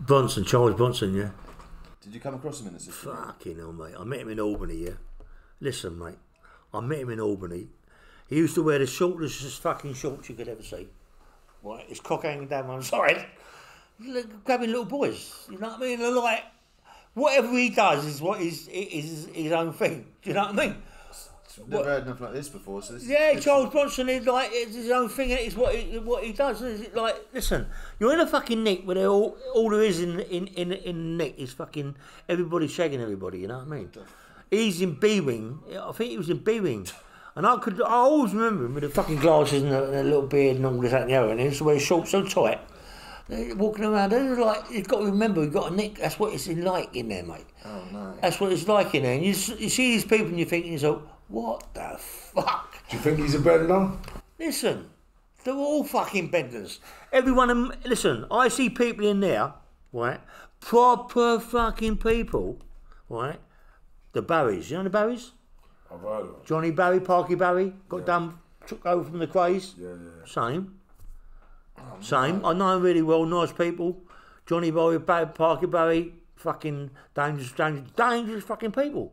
Bronson, Charles Bronson, yeah. Did you come across him in the system? Fucking hell, mate. I met him in Albany, yeah. Listen, mate. I met him in Albany. He used to wear the shortest fucking shorts you could ever see. Right, his cock hanging down one side. Look, Grabbing little boys. You know what I mean? They're like, whatever he does is what is, is his own thing. Do you know what I mean? Never heard nothing like this before. So this Yeah, Charles Bronson is like it's his own thing. It's what he, what he does. Is it like listen, you're in a fucking nick where all all there is in in in in nick is fucking everybody shagging everybody. You know what I mean? He's in B wing. I think he was in B wing. And I could, I always remember him with the fucking glasses and the, the little beard and all this that and the other. And he used to wear shorts so tight. Walking around, they're like, you've got to remember, you've got a nick. That's what it's like in there, mate. Oh no. That's what it's like in there. And you, you see these people and you're thinking, yourself, what the fuck? Do you think he's a bender? Listen, they're all fucking benders. Everyone, listen, I see people in there, right? Proper fucking people, right? The Barrys, you know the Barrys? I've heard of. Johnny Barry, Parky Barry, got done, took over from the Krays. Yeah, yeah. Same. Oh, Same. I know 'em really well, nice people. Johnny Barry, Barry Parky Barry, fucking dangerous, dangerous, dangerous fucking people.